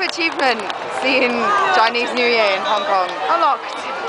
achievement seeing Chinese New Year in Hong Kong. Unlocked.